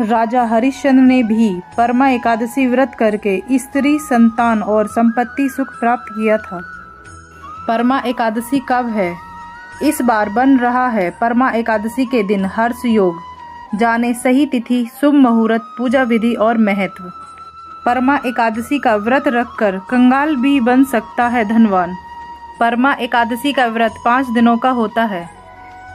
राजा हरिश्चंद्र ने भी परमा एकादशी व्रत करके स्त्री, संतान और संपत्ति सुख प्राप्त किया था। परमा एकादशी कब है? इस बार बन रहा है परमा एकादशी के दिन हर्ष योग। जाने सही तिथि, शुभ मुहूर्त, पूजा विधि और महत्व। परमा एकादशी का व्रत रखकर कंगाल भी बन सकता है धनवान। परमा एकादशी का व्रत पाँच दिनों का होता है।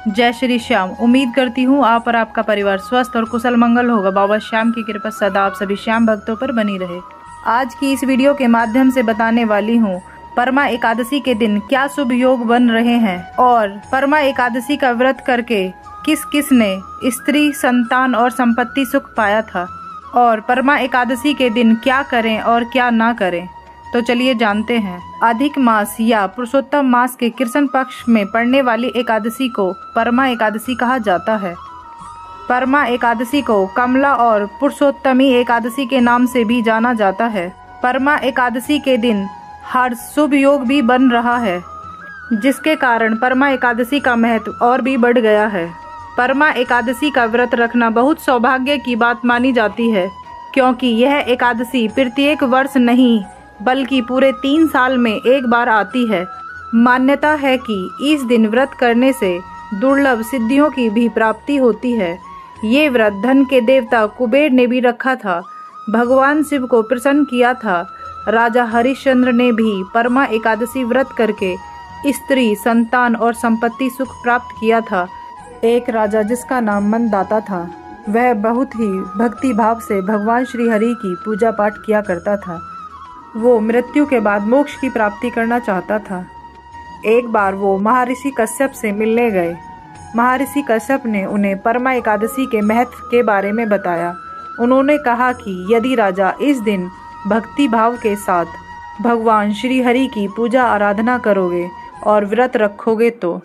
जय श्री श्याम। उम्मीद करती हूँ आप और आपका परिवार स्वस्थ और कुशल मंगल होगा। बाबा श्याम की कृपा सदा आप सभी श्याम भक्तों पर बनी रहे। आज की इस वीडियो के माध्यम से बताने वाली हूँ, परमा एकादशी के दिन क्या शुभ योग बन रहे हैं और परमा एकादशी का व्रत करके किस किस ने स्त्री, संतान और संपत्ति सुख पाया था और परमा एकादशी के दिन क्या करें और क्या ना करें। तो चलिए जानते हैं। अधिक मास या पुरुषोत्तम मास के कृष्ण पक्ष में पड़ने वाली एकादशी को परमा एकादशी कहा जाता है। परमा एकादशी को कमला और पुरुषोत्तमी एकादशी के नाम से भी जाना जाता है। परमा एकादशी के दिन हर शुभ योग भी बन रहा है, जिसके कारण परमा एकादशी का महत्व और भी बढ़ गया है। परमा एकादशी का व्रत रखना बहुत सौभाग्य की बात मानी जाती है, क्योंकि यह एकादशी प्रत्येक वर्ष नहीं बल्कि पूरे तीन साल में एक बार आती है। मान्यता है कि इस दिन व्रत करने से दुर्लभ सिद्धियों की भी प्राप्ति होती है। ये व्रत धन के देवता कुबेर ने भी रखा था। भगवान शिव को प्रसन्न किया था। राजा हरिश्चंद्र ने भी परमा एकादशी व्रत करके स्त्री, संतान और संपत्ति सुख प्राप्त किया था। एक राजा जिसका नाम मनदाता था, वह बहुत ही भक्ति भाव से भगवान श्री हरि की पूजा पाठ किया करता था। वो मृत्यु के बाद मोक्ष की प्राप्ति करना चाहता था। एक बार वो महर्षि कश्यप से मिलने गए। महर्षि कश्यप ने उन्हें परमा एकादशी के महत्व के बारे में बताया। उन्होंने कहा कि यदि राजा इस दिन भक्ति भाव के साथ भगवान श्री हरि की पूजा आराधना करोगे और व्रत रखोगे तो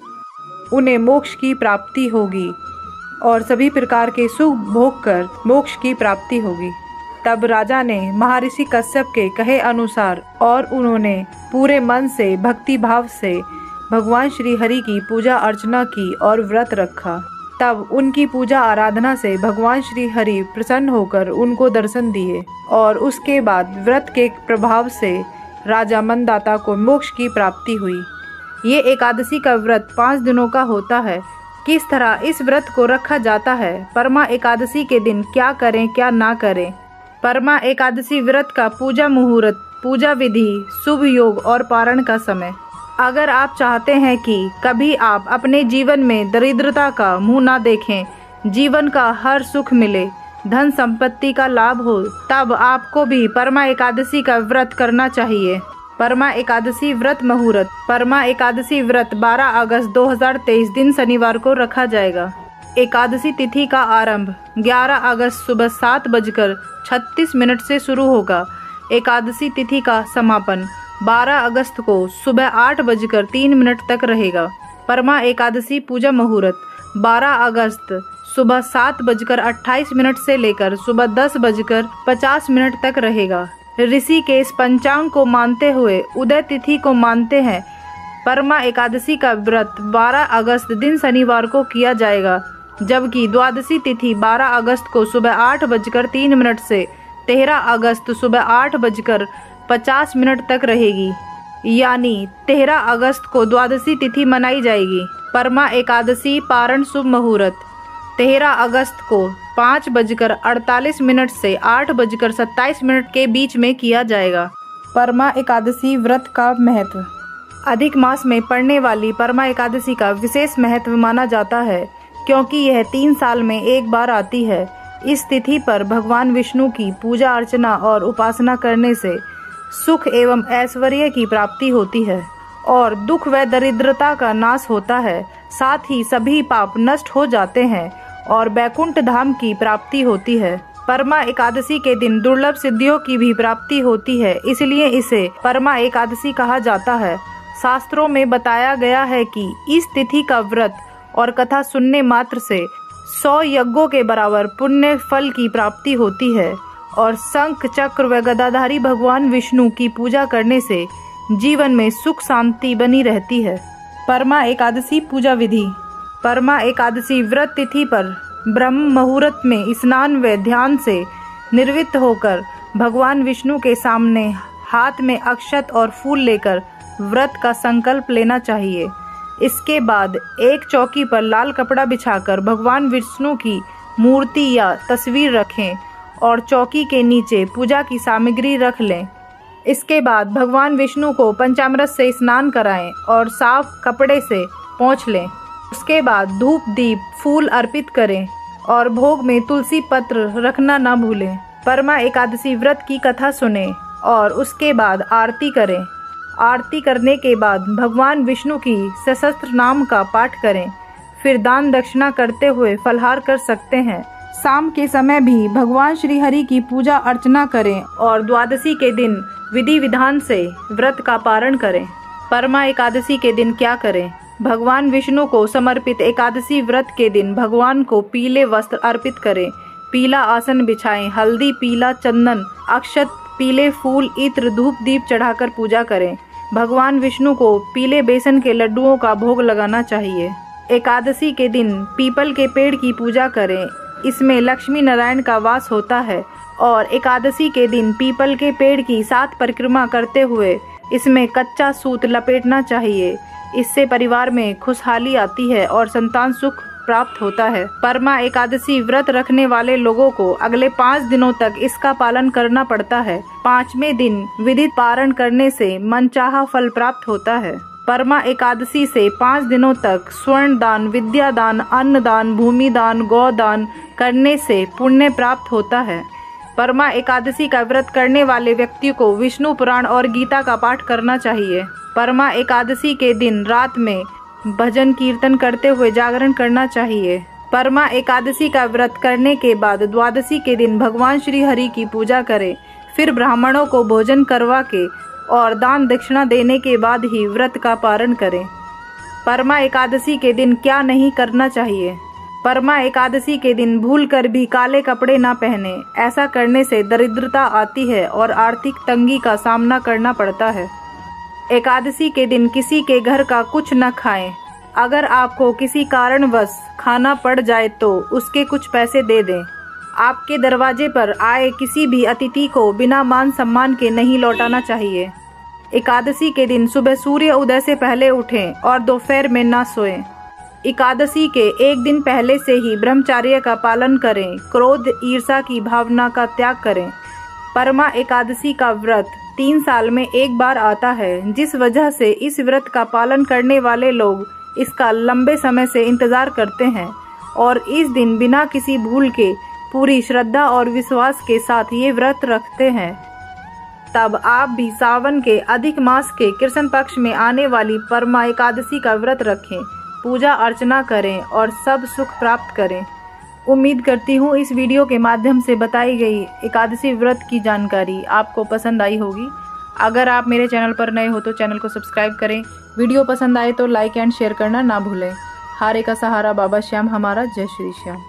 उन्हें मोक्ष की प्राप्ति होगी और सभी प्रकार के सुख भोग कर मोक्ष की प्राप्ति होगी। तब राजा ने महर्षि कश्यप के कहे अनुसार और उन्होंने पूरे मन से, भक्ति भाव से भगवान श्री हरि की पूजा अर्चना की और व्रत रखा। तब उनकी पूजा आराधना से भगवान श्री हरि प्रसन्न होकर उनको दर्शन दिए और उसके बाद व्रत के प्रभाव से राजा मनदाता को मोक्ष की प्राप्ति हुई। ये एकादशी का व्रत पाँच दिनों का होता है। किस तरह इस व्रत को रखा जाता है? परमा एकादशी के दिन क्या करें, क्या ना करें? परमा एकादशी व्रत का पूजा मुहूर्त, पूजा विधि, शुभ योग और पारण का समय। अगर आप चाहते हैं कि कभी आप अपने जीवन में दरिद्रता का मुँह ना देखें, जीवन का हर सुख मिले, धन संपत्ति का लाभ हो, तब आपको भी परमा एकादशी का व्रत करना चाहिए। परमा एकादशी व्रत मुहूर्त, परमा एकादशी व्रत 12 अगस्त 2023 दिन शनिवार को रखा जाएगा। एकादशी तिथि का आरंभ 11 अगस्त सुबह सात बजकर छत्तीस मिनट से शुरू होगा। एकादशी तिथि का समापन 12 अगस्त को सुबह आठ बजकर तीन मिनट तक रहेगा। परमा एकादशी पूजा मुहूर्त 12 अगस्त सुबह सात बजकर अट्ठाईस मिनट से लेकर सुबह दस बजकर पचास मिनट तक रहेगा। ऋषि के इस पंचांग को मानते हुए उदय तिथि को मानते हैं। परमा एकादशी का व्रत 12 अगस्त दिन शनिवार को किया जाएगा। जबकि द्वादशी तिथि 12 अगस्त को सुबह आठ बजकर तीन मिनट से 13 अगस्त सुबह आठ बजकर पचास मिनट तक रहेगी। यानी 13 अगस्त को द्वादशी तिथि मनाई जाएगी। परमा एकादशी पारण शुभ मुहूर्त। 13 अगस्त को पाँच बजकर अड़तालीस मिनट से आठ बजकर सत्ताईस मिनट के बीच में किया जाएगा। परमा एकादशी व्रत का महत्व। अधिक मास में पड़ने वाली परमा एकादशी का विशेष महत्व माना जाता है। क्योंकि यह तीन साल में एक बार आती है। इस तिथि पर भगवान विष्णु की पूजा अर्चना और उपासना करने से सुख एवं ऐश्वर्य की प्राप्ति होती है और दुख व दरिद्रता का नाश होता है। साथ ही सभी पाप नष्ट हो जाते हैं और बैकुंठ धाम की प्राप्ति होती है। परमा एकादशी के दिन दुर्लभ सिद्धियों की भी प्राप्ति होती है, इसलिए इसे परमा एकादशी कहा जाता है। शास्त्रों में बताया गया है कि इस तिथि का व्रत और कथा सुनने मात्र से सौ यज्ञों के बराबर पुण्य फल की प्राप्ति होती है। और शंख चक्र व गदाधारी भगवान विष्णु की पूजा करने से जीवन में सुख शांति बनी रहती है। परमा एकादशी पूजा विधि। परमा एकादशी व्रत तिथि पर ब्रह्म मुहूर्त में स्नान व ध्यान से निर्वृत्त होकर भगवान विष्णु के सामने हाथ में अक्षत और फूल लेकर व्रत का संकल्प लेना चाहिए। इसके बाद एक चौकी पर लाल कपड़ा बिछाकर भगवान विष्णु की मूर्ति या तस्वीर रखें और चौकी के नीचे पूजा की सामग्री रख लें। इसके बाद भगवान विष्णु को पंचामृत से स्नान कराएँ और साफ़ कपड़े से पहुँच लें। उसके बाद धूप दीप फूल अर्पित करें और भोग में तुलसी पत्र रखना न भूलें। परमा एकादशी व्रत की कथा सुने और उसके बाद आरती करें। आरती करने के बाद भगवान विष्णु की सशस्त्र नाम का पाठ करें। फिर दान दक्षिणा करते हुए फलहार कर सकते हैं। शाम के समय भी भगवान श्री हरि की पूजा अर्चना करें और द्वादशी के दिन विधि विधान से व्रत का पारण करें। परमा एकादशी के दिन क्या करें? भगवान विष्णु को समर्पित एकादशी व्रत के दिन भगवान को पीले वस्त्र अर्पित करें। पीला आसन बिछाएँ, हल्दी, पीला चंदन, अक्षत पीले फूल इत्र धूप दीप चढ़ाकर पूजा करें। भगवान विष्णु को पीले बेसन के लड्डुओं का भोग लगाना चाहिए। एकादशी के दिन पीपल के पेड़ की पूजा करें। इसमें लक्ष्मी नारायण का वास होता है और एकादशी के दिन पीपल के पेड़ की सात परिक्रमा करते हुए इसमें कच्चा सूत लपेटना चाहिए। इससे परिवार में खुशहाली आती है और संतान सुख प्राप्त होता है। परमा एकादशी व्रत रखने वाले लोगों को अगले पाँच दिनों तक इसका पालन करना पड़ता है। पाँचवे दिन विधित पारण करने से मनचाहा फल प्राप्त होता है। परमा एकादशी से पाँच दिनों तक स्वर्ण दान विद्या दान अन्न दान भूमि दान गौदान करने से पुण्य प्राप्त होता है। परमा एकादशी का व्रत करने वाले व्यक्ति को विष्णु पुराण और गीता का पाठ करना चाहिए। परमा एकादशी के दिन रात में भजन कीर्तन करते हुए जागरण करना चाहिए। परमा एकादशी का व्रत करने के बाद द्वादशी के दिन भगवान श्री हरि की पूजा करें। फिर ब्राह्मणों को भोजन करवा के और दान दक्षिणा देने के बाद ही व्रत का पारण करें। परमा एकादशी के दिन क्या नहीं करना चाहिए? परमा एकादशी के दिन भूल कर भी काले कपड़े न पहने। ऐसा करने से दरिद्रता आती है और आर्थिक तंगी का सामना करना पड़ता है। एकादशी के दिन किसी के घर का कुछ न खाएँ। अगर आपको किसी कारणवश खाना पड़ जाए तो उसके कुछ पैसे दे दें आपके दरवाजे पर आए किसी भी अतिथि को बिना मान सम्मान के नहीं लौटाना चाहिए एकादशी के दिन सुबह सूर्य उदय से पहले उठें और दोपहर में न सोएँ। एकादशी के एक दिन पहले से ही ब्रह्मचार्य का पालन करें क्रोध ईर्षा की भावना का त्याग करें परमा एकादशी का व्रत तीन साल में एक बार आता है, जिस वजह से इस व्रत का पालन करने वाले लोग इसका लंबे समय से इंतज़ार करते हैं और इस दिन बिना किसी भूल के, पूरी श्रद्धा और विश्वास के साथ ये व्रत रखते हैं। तब आप भी सावन के अधिक मास के कृष्ण पक्ष में आने वाली परमा एकादशी का व्रत रखें, पूजा अर्चना करें और सब सुख प्राप्त करें। उम्मीद करती हूँ इस वीडियो के माध्यम से बताई गई एकादशी व्रत की जानकारी आपको पसंद आई होगी। अगर आप मेरे चैनल पर नए हो तो चैनल को सब्सक्राइब करें। वीडियो पसंद आए तो लाइक एंड शेयर करना ना भूलें। हारे का सहारा बाबा श्याम हमारा। जय श्री श्याम।